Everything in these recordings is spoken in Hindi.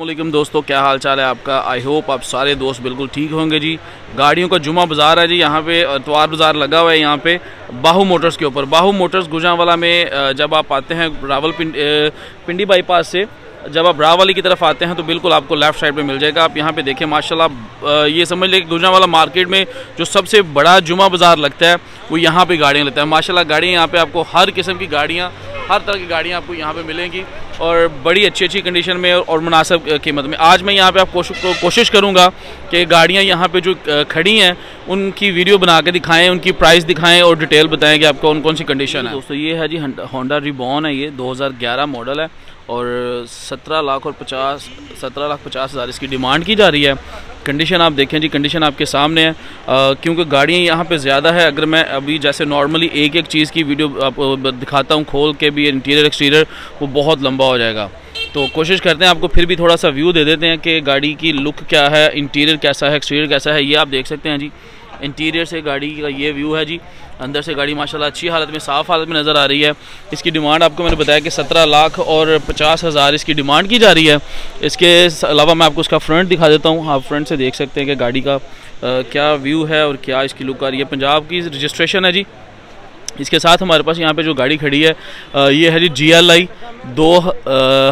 अल्लाम दोस्तों क्या हाल चाल है आपका? आई होप आप सारे दोस्त बिल्कुल ठीक होंगे जी। गाड़ियों का जुमा बाज़ार है जी यहाँ पे इतवार बाज़ार लगा हुआ है यहाँ पे बाहू मोटर्स के ऊपर। बाहू मोटर्स गुजरावाला में जब आप आते हैं रावल पिंड, पिंडी बाईपास से जब आप रावली की तरफ़ आते हैं तो बिल्कुल आपको लेफ़्ट साइड पे मिल जाएगा। आप यहाँ पे देखें माशाल्लाह ये समझ लें कि गुजरावाला मार्केट में जो सबसे बड़ा जुमा बाज़ार लगता है, वो यहाँ पे गाड़ियाँ लेता है। माशाल्लाह, गाड़ियाँ यहाँ पे आपको हर किस्म की गाड़ियाँ, हर तरह की गाड़ियाँ आपको यहाँ पे मिलेंगी और बड़ी अच्छी अच्छी कंडीशन में और मुनासब कीमत में। आज मैं यहाँ पे आप कोशिश करूँगा कि गाड़ियाँ यहाँ पे जो खड़ी हैं, उनकी वीडियो बना के दिखाएँ, उनकी प्राइस दिखाएँ और डिटेल बताएँ कि आपको कौन कौन सी कंडीशन है। दोस्तों, ये है जी होंडा रिबॉन है ये 2011 मॉडल है। और सत्रह लाख और पचास, सत्रह लाख पचास हज़ार इसकी डिमांड की जा रही है। कंडीशन आप देखें जी, कंडीशन आपके सामने है। क्योंकि गाड़ियाँ यहाँ पे ज़्यादा है, अगर मैं अभी जैसे नॉर्मली एक एक चीज़ की वीडियो आपको दिखाता हूँ, खोल के भी इंटीरियर, एक्सटीरियर, वो बहुत लंबा हो जाएगा। तो कोशिश करते हैं, आपको फिर भी थोड़ा सा व्यू दे देते हैं कि गाड़ी की लुक क्या है, इंटीरियर कैसा है, एक्सटीरियर कैसा है, ये आप देख सकते हैं जी। इंटीरियर से गाड़ी का ये व्यू है जी। अंदर से गाड़ी माशाल्लाह अच्छी हालत में साफ़ हालत में नज़र आ रही है। इसकी डिमांड आपको मैंने बताया कि सत्रह लाख और पचास हज़ार इसकी डिमांड की जा रही है। इसके अलावा मैं आपको उसका फ्रंट दिखा देता हूँ। आप फ्रंट से देख सकते हैं कि गाड़ी का आ, क्या व्यू है और क्या इसकी लुक आ रही है। पंजाब की रजिस्ट्रेशन है जी। इसके साथ हमारे पास यहाँ पर जो गाड़ी खड़ी है ये है जी जी एल आई दो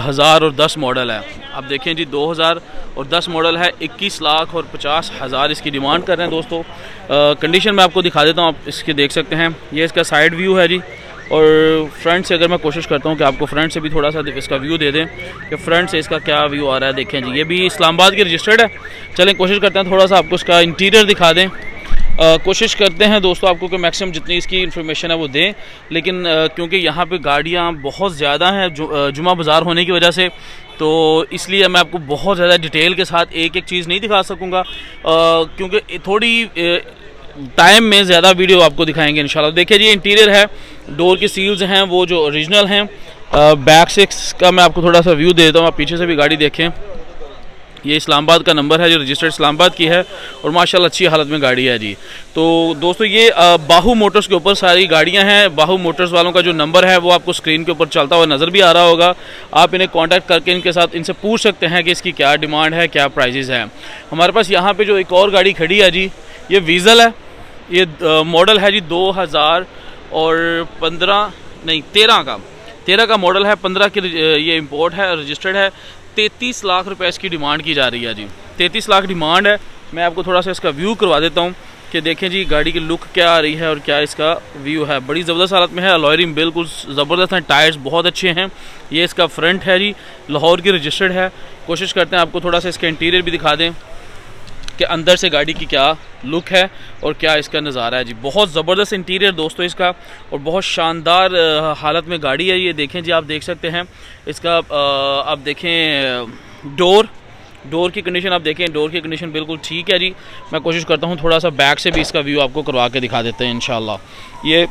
हज़ार और दस मॉडल है। आप देखें जी, दो हज़ार और दस मॉडल है, इक्कीस लाख और पचास हज़ार इसकी डिमांड कर रहे हैं दोस्तों। कंडीशन मैं आपको दिखा देता हूँ, आप इसके देख सकते हैं। ये इसका साइड व्यू है जी, और फ्रंट से अगर मैं कोशिश करता हूँ कि आपको फ्रंट से भी थोड़ा सा इसका व्यू दे दें, कि फ्रंट से इसका क्या व्यू आ रहा है, देखें जी। ये भी इस्लामाबाद की रजिस्टर्ड है। चलें, कोशिश करते हैं थोड़ा सा आपको इसका इंटीरियर दिखा दें। कोशिश करते हैं दोस्तों आपको कि मैक्सिमम जितनी इसकी इन्फॉर्मेशन है वो दें। लेकिन क्योंकि यहाँ पे गाड़ियाँ बहुत ज़्यादा हैं जुमा बाज़ार होने की वजह से तो इसलिए मैं आपको बहुत ज़्यादा डिटेल के साथ एक एक चीज़ नहीं दिखा सकूँगा। क्योंकि थोड़ी टाइम में ज़्यादा वीडियो आपको दिखाएँगे इंशाल्लाह। देखिए जी इंटीरियर है डोर की सील्स हैं, वो जो ओरिजिनल हैं। बैक सिक्स का मैं आपको थोड़ा सा व्यू देता हूँ, आप पीछे से भी गाड़ी देखें। ये इस्लामाबाद का नंबर है जो रजिस्टर्ड इस्लामाबाद की है और माशाल्लाह अच्छी हालत में गाड़ी है जी। तो दोस्तों ये बाहू मोटर्स के ऊपर सारी गाड़ियाँ हैं। बाहू मोटर्स वालों का जो नंबर है वो आपको स्क्रीन के ऊपर चलता हुआ नज़र भी आ रहा होगा। आप इन्हें कॉन्टैक्ट करके इनके साथ इनसे पूछ सकते हैं कि इसकी क्या डिमांड है, क्या प्राइजेज़ हैं। हमारे पास यहाँ पर जो एक और गाड़ी खड़ी है जी, ये वीज़ल है। ये मॉडल है जी दो हज़ार और पंद्रह, नहीं, तेरह का। तेरह का मॉडल है, पंद्रह की ये इम्पोर्ट है रजिस्टर्ड है। तैतीस लाख रुपए इसकी डिमांड की जा रही है जी। तैतीस लाख डिमांड है। मैं आपको थोड़ा सा इसका व्यू करवा देता हूँ कि देखें जी, गाड़ी की लुक क्या आ रही है और क्या इसका व्यू है। बड़ी ज़बरदस्त हालत में है लॉयरिंग बिल्कुल ज़बरदस्त हैं, टायर्स बहुत अच्छे हैं। ये इसका फ्रंट है जी, लाहौर की रजिस्टर्ड है। कोशिश करते हैं आपको थोड़ा सा इसका इंटीरियर भी दिखा दें। कि अंदर से गाड़ी की क्या लुक है और क्या इसका नज़ारा है। जी, बहुत ज़बरदस्त इंटीरियर दोस्तों इसका और बहुत शानदार हालत में गाड़ी है ये। देखें जी, आप देख सकते हैं। इसका आप देखें डोर डोर की कंडीशन आप देखें डोर की कंडीशन बिल्कुल ठीक है जी। मैं कोशिश करता हूँ थोड़ा सा बैक से भी इसका व्यू आपको करवा के दिखा देते हैं इन ये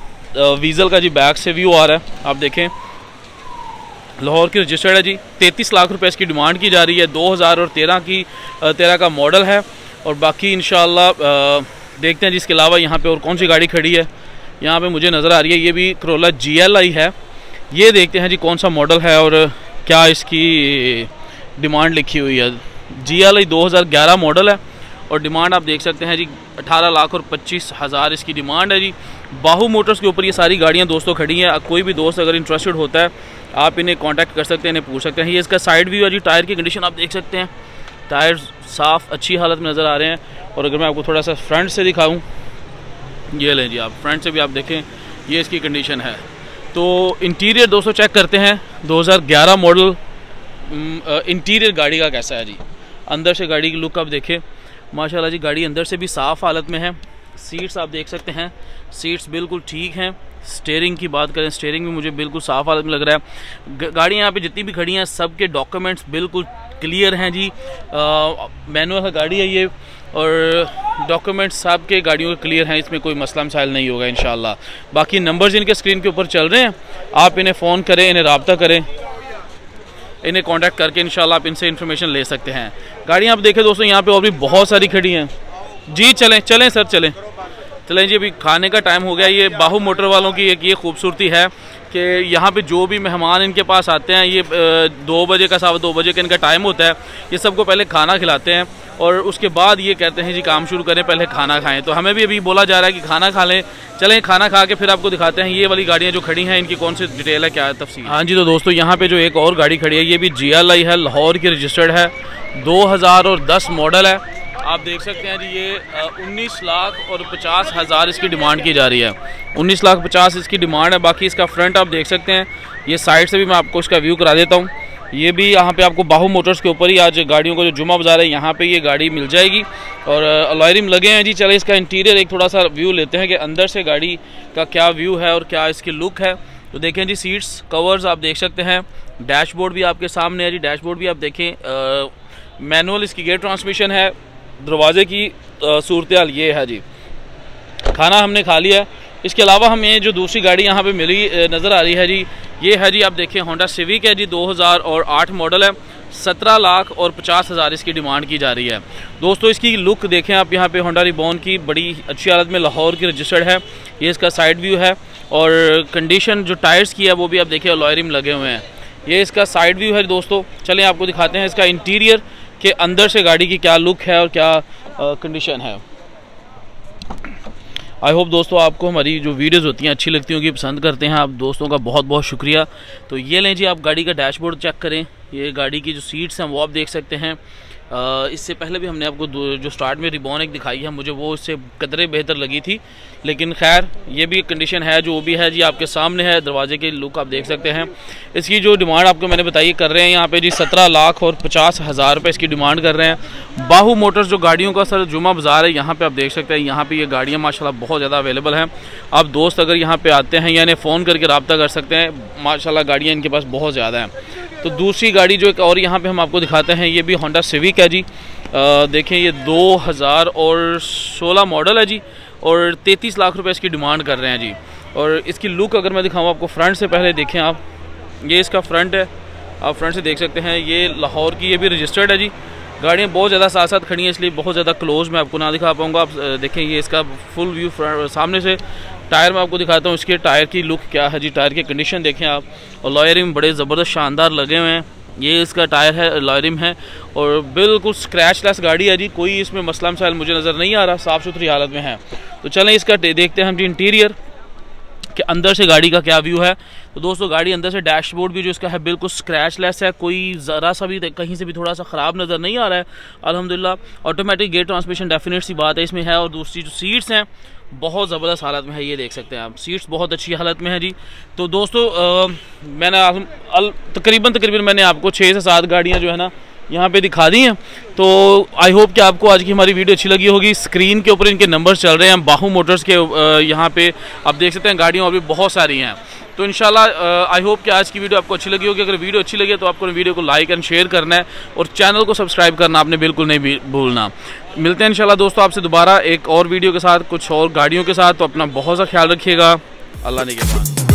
वीज़ल का जी बैक से व्यू आ रहा है। आप देखें, लाहौर की रजिस्टर्ड है जी। तैंतीस लाख रुपए इसकी डिमांड की जा रही है। 2000 और 13 की तेरह का मॉडल है। और बाकी इन देखते हैं जिसके अलावा यहाँ पे और कौन सी गाड़ी खड़ी है। यहाँ पे मुझे नज़र आ रही है, ये भी करोला जी एल आई है। ये देखते हैं जी, कौन सा मॉडल है और क्या इसकी डिमांड लिखी हुई है। जी एल आई दो हज़ार ग्यारह मॉडल है और डिमांड आप देख सकते हैं जी, अठारह लाख और पच्चीस हज़ार इसकी डिमांड है जी। बाहू मोटर्स के ऊपर ये सारी गाड़ियाँ दोस्तों खड़ी हैं। कोई भी दोस्त अगर इंटरेस्टेड होता है, आप इन्हें कांटेक्ट कर सकते हैं, इन्हें पूछ सकते हैं। ये इसका साइड व्यू है जी, टायर की कंडीशन आप देख सकते हैं। टायर साफ़, अच्छी हालत में नज़र आ रहे हैं। और अगर मैं आपको थोड़ा सा फ्रंट से दिखाऊँ, ये लें जी आप, फ्रंट से भी आप देखें, ये इसकी कंडीशन है। तो इंटीरियर दोस्तों चेक करते हैं 2011 मॉडल इंटीरियर गाड़ी का कैसा है जी? अंदर से गाड़ी की लुक आप देखें। माशाल्लाह जी, गाड़ी अंदर से भी साफ़ हालत में है। सीट्स आप देख सकते हैं सीट्स बिल्कुल ठीक हैं। स्टेयरिंग की बात करें, स्टेयरिंग भी मुझे बिल्कुल साफ़ हालत में लग रहा है। गाड़ियाँ यहाँ पे जितनी भी खड़ी हैं सब के डॉक्यूमेंट्स बिल्कुल क्लियर हैं जी। मैनुअल का गाड़ी है ये, और डॉक्यूमेंट्स सब के गाड़ियों के क्लियर हैं, इसमें कोई मसला मसाइल नहीं होगा इन बाकी नंबर्स इनके स्क्रीन के ऊपर चल रहे हैं, आप इन्हें फ़ोन करें, इन्हें रबता करें, इन्हें कांटेक्ट करके इंशाल्लाह आप इनसे इन्फॉर्मेशन ले सकते हैं। गाड़ियाँ आप देखें दोस्तों, यहाँ पे और भी बहुत सारी खड़ी हैं। जी, चलें चलें सर, चलें। चलें जी, अभी खाने का टाइम हो गया। ये बाहू मोटर वालों की एक ये खूबसूरती है कि यहाँ पे जो भी मेहमान इनके पास आते हैं, ये दो बजे का सवा, दो बजे का इनका टाइम होता है। ये सबको पहले खाना खिलाते हैं और उसके बाद ये कहते हैं जी, काम शुरू करें, पहले खाना खाएँ। तो हमें भी अभी बोला जा रहा है कि खाना खा लें। चलें, खाना खा के फिर आपको दिखाते हैं ये वाली गाड़ियाँ जो खड़ी हैं, इनकी कौन सी डिटेल है, क्या तफसी हाँ? जी तो दोस्तों, यहाँ पर जो एक और गाड़ी खड़ी है, ये भी जीएलआई है, लाहौर की रजिस्टर्ड है। दो और दस मॉडल है। आप देख सकते हैं जी, ये उन्नीस लाख और पचास हज़ार इसकी डिमांड की जा रही है। उन्नीस लाख पचास इसकी डिमांड है, बाकी इसका फ्रंट आप देख सकते हैं। ये साइड से भी मैं आपको इसका व्यू करा देता हूँ। ये भी यहाँ पे आपको बाहू मोटर्स के ऊपर ही आज गाड़ियों को जो जुमा बाज़ार है, यहाँ पे ये गाड़ी मिल जाएगी। और अलॉयरिम लगे हैं जी, चले इसका इंटीरियर एक थोड़ा सा व्यू लेते हैं कि अंदर से गाड़ी का क्या व्यू है और क्या इसकी लुक है। तो देखें जी सीट्स कवर्स आप देख सकते हैं। डैशबोर्ड भी आपके सामने है जी डैशबोर्ड भी आप देखें। मैनुअल इसकी गेयर ट्रांसमिशन है। दरवाजे की सूरत ये है जी। खाना हमने खा लिया। है इसके अलावा हमें जो दूसरी गाड़ी यहाँ पे मिली नज़र आ रही है जी, ये है जी, आप देखें होंडा सिविक है जी 2008 मॉडल है। सत्रह लाख और पचास हज़ार इसकी डिमांड की जा रही है। दोस्तों, इसकी लुक देखें आप, यहाँ पे होंडा रिबॉन की बड़ी अच्छी हालत में लाहौर की रजिस्टर्ड है। ये इसका साइड व्यू है और कंडीशन जो टायर्स की है, वो भी आप देखें लॉयरिम लगे हुए हैं। ये इसका साइड व्यू है दोस्तों। चलें, आपको दिखाते हैं इसका इंटीरियर के अंदर से गाड़ी की क्या लुक है और क्या कंडीशन है। आई होप दोस्तों आपको हमारी जो वीडियोस होती हैं अच्छी लगती होंगी, पसंद करते हैं आप। दोस्तों का बहुत बहुत शुक्रिया। तो ये लें जी, आप गाड़ी का डैशबोर्ड चेक करें। ये गाड़ी की जो सीट्स हैं वो आप देख सकते हैं। इससे पहले भी हमने आपको जो स्टार्ट में रिबॉन एक दिखाई है, मुझे वो इससे कदरे बेहतर लगी थी। लेकिन खैर, ये भी कंडीशन है, जो भी है जी, आपके सामने है, दरवाजे की लुक आप देख सकते हैं। इसकी जो डिमांड आपको मैंने बताई, कर रहे हैं यहाँ पे जी सत्रह लाख और पचास हज़ार रुपये इसकी डिमांड कर रहे हैं। बाहू मोटर्स जो गाड़ियों का सर जुमा बाज़ार है, यहाँ पर आप देख सकते हैं, यहाँ पर ये गाड़ियाँ माशा बहुत ज़्यादा अवेलेबल हैं। आप दोस्त अगर यहाँ पर आते हैं, यानी फ़ोन करके रबता कर सकते हैं माशाला गाड़ियाँ इनके पास बहुत ज़्यादा हैं। तो दूसरी गाड़ी जो एक और यहाँ पे हम आपको दिखाते हैं ये भी होंडा सिविक है जी। आ, देखें ये 2016 मॉडल है जी और 33 लाख रुपए इसकी डिमांड कर रहे हैं जी। और इसकी लुक अगर मैं दिखाऊँ आपको फ्रंट से पहले देखें आप ये इसका फ्रंट है। आप फ्रंट से देख सकते हैं ये लाहौर की ये भी रजिस्टर्ड है जी। गाड़ियाँ बहुत ज़्यादा साथ साथ खड़ी हैं, इसलिए बहुत ज़्यादा क्लोज मैं आपको ना दिखा पाऊँगा। आप देखें ये इसका फुल व्यू सामने से टायर में आपको दिखाता हूँ, इसके टायर की लुक क्या है जी, टायर की कंडीशन देखें आप। और लॉयरिंग बड़े ज़बरदस्त शानदार लगे हुए हैं। ये इसका टायर है लॉयरिम है। और बिल्कुल स्क्रैच लेस गाड़ी है जी, कोई इसमें मसला मसाइल मुझे नज़र नहीं आ रहा साफ़ सुथरी हालत में है। तो चलें इसका देखते हैं हम जी इंटीरियर के अंदर से गाड़ी का क्या व्यू है। तो दोस्तों गाड़ी अंदर से डैशबोर्ड भी जो इसका है बिल्कुल स्क्रैच लेस है। कोई ज़रा सा भी कहीं से भी थोड़ा सा ख़राब नज़र नहीं आ रहा है। अलहमदिल्ला ऑटोमेटिक गेट ट्रांसमिशन डेफिनेट सी बात है इसमें है और दूसरी जो सीट्स हैं बहुत ज़बरदस्त हालत में है ये देख सकते हैं आप। सीट्स बहुत अच्छी हालत में है जी। तो दोस्तों आ, मैंने तकरीबन तकरीबन मैंने आपको छः से सात गाड़ियाँ जो है ना यहाँ पे दिखा दी हैं। तो आई होप कि आपको आज की हमारी वीडियो अच्छी लगी होगी। स्क्रीन के ऊपर इनके नंबर्स चल रहे हैं। बाहू मोटर्स के यहाँ पे आप देख सकते हैं गाड़ियों अभी बहुत सारी हैं। तो इनशाला आई होप कि आज की वीडियो आपको अच्छी लगी होगी। अगर वीडियो अच्छी लगी तो आपको वीडियो को लाइक एंड शेयर करना है और चैनल को सब्सक्राइब करना आपने बिल्कुल नहीं भूलना। मिलते हैं इनशाला दोस्तों आपसे दोबारा एक और वीडियो के साथ, कुछ और गाड़ियों के साथ। तो अपना बहुत सा ख्याल रखिएगा। अल्लाह ने के बाद